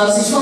Tá se